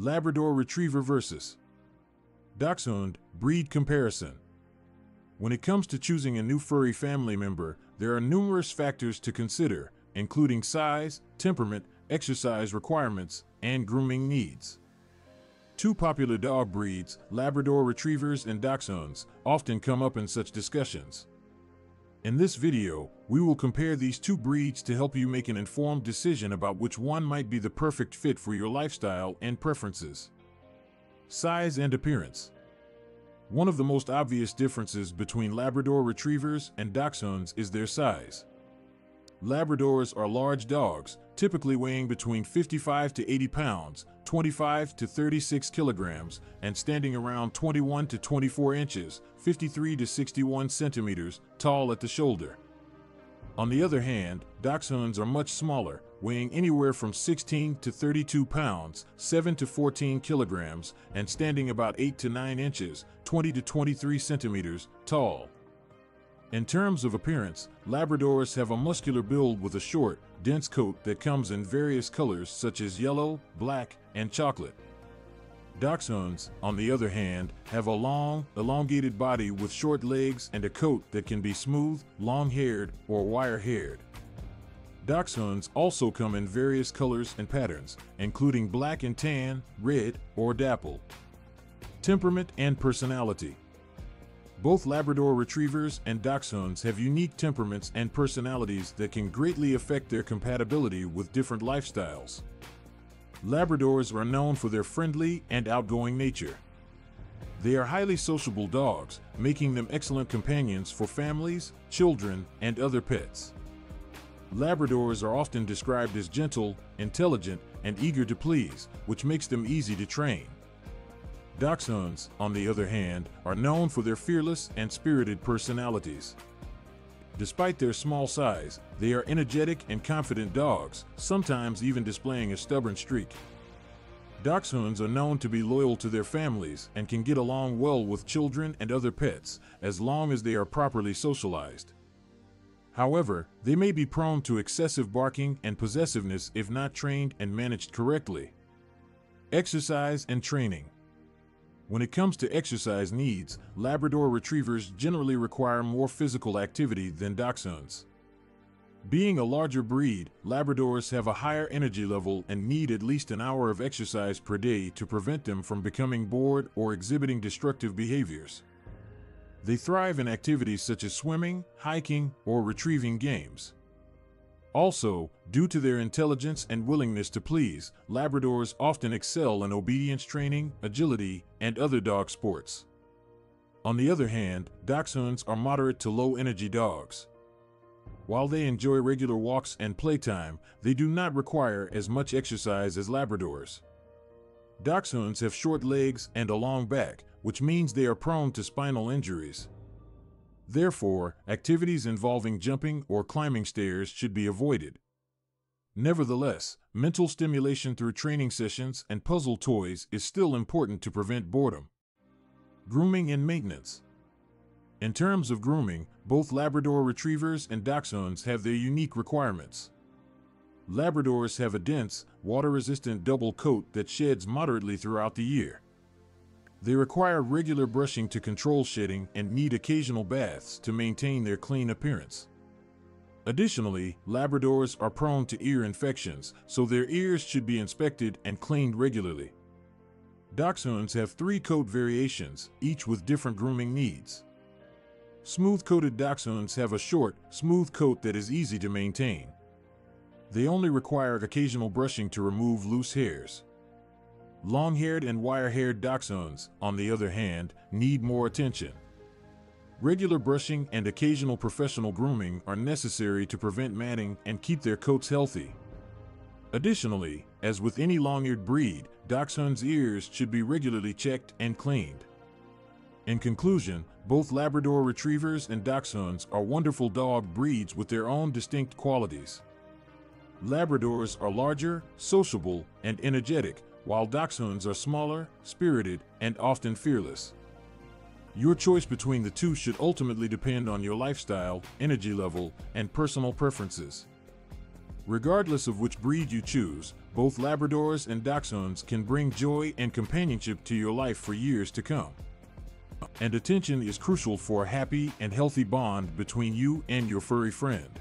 Labrador Retriever versus Dachshund breed comparison. When it comes to choosing a new furry family member, there are numerous factors to consider, including size, temperament, exercise requirements, and grooming needs. Two popular dog breeds, Labrador Retrievers and Dachshunds, often come up in such discussions. In this video, we will compare these two breeds to help you make an informed decision about which one might be the perfect fit for your lifestyle and preferences. Size and appearance. One of the most obvious differences between Labrador Retrievers and Dachshunds is their size. Labradors are large dogs, typically weighing between 55 to 80 pounds, 25 to 36 kilograms, and standing around 21 to 24 inches, 53 to 61 centimeters, tall at the shoulder. On the other hand, dachshunds are much smaller, weighing anywhere from 16 to 32 pounds, 7 to 14 kilograms, and standing about 8 to 9 inches, 20 to 23 centimeters, tall. In terms of appearance, Labradors have a muscular build with a short, dense coat that comes in various colors such as yellow, black, and chocolate. Dachshunds, on the other hand, have a long, elongated body with short legs and a coat that can be smooth, long-haired, or wire-haired. Dachshunds also come in various colors and patterns, including black and tan, red, or dapple. Temperament and personality. Both Labrador Retrievers and Dachshunds have unique temperaments and personalities that can greatly affect their compatibility with different lifestyles. Labradors are known for their friendly and outgoing nature. They are highly sociable dogs, making them excellent companions for families, children, and other pets. Labradors are often described as gentle, intelligent, and eager to please, which makes them easy to train. Dachshunds, on the other hand, are known for their fearless and spirited personalities. Despite their small size, they are energetic and confident dogs, sometimes even displaying a stubborn streak. Dachshunds are known to be loyal to their families and can get along well with children and other pets, as long as they are properly socialized. However, they may be prone to excessive barking and possessiveness if not trained and managed correctly. Exercise and training. When it comes to exercise needs, Labrador retrievers generally require more physical activity than dachshunds. Being a larger breed, Labradors have a higher energy level and need at least an hour of exercise per day to prevent them from becoming bored or exhibiting destructive behaviors. They thrive in activities such as swimming, hiking, or retrieving games. Also, due to their intelligence and willingness to please, Labradors often excel in obedience training, agility, and other dog sports. On the other hand, Dachshunds are moderate to low energy dogs. While they enjoy regular walks and playtime, they do not require as much exercise as Labradors. Dachshunds have short legs and a long back, which means they are prone to spinal injuries. Therefore, activities involving jumping or climbing stairs should be avoided. Nevertheless, mental stimulation through training sessions and puzzle toys is still important to prevent boredom. Grooming and maintenance. In terms of grooming, both Labrador retrievers and dachshunds have their unique requirements. Labradors have a dense, water-resistant double coat that sheds moderately throughout the year. They require regular brushing to control shedding and need occasional baths to maintain their clean appearance. Additionally, Labradors are prone to ear infections, so their ears should be inspected and cleaned regularly. Dachshunds have three coat variations, each with different grooming needs. Smooth-coated dachshunds have a short, smooth coat that is easy to maintain. They only require occasional brushing to remove loose hairs. Long-haired and wire-haired dachshunds, on the other hand, need more attention. Regular brushing and occasional professional grooming are necessary to prevent matting and keep their coats healthy. Additionally, as with any long-eared breed, dachshunds' ears should be regularly checked and cleaned. In conclusion, both Labrador Retrievers and Dachshunds are wonderful dog breeds with their own distinct qualities. Labradors are larger, sociable, and energetic, while dachshunds are smaller, spirited, and often fearless. Your choice between the two should ultimately depend on your lifestyle, energy level, and personal preferences. Regardless of which breed you choose, both Labradors and Dachshunds can bring joy and companionship to your life for years to come. And attention is crucial for a happy and healthy bond between you and your furry friend.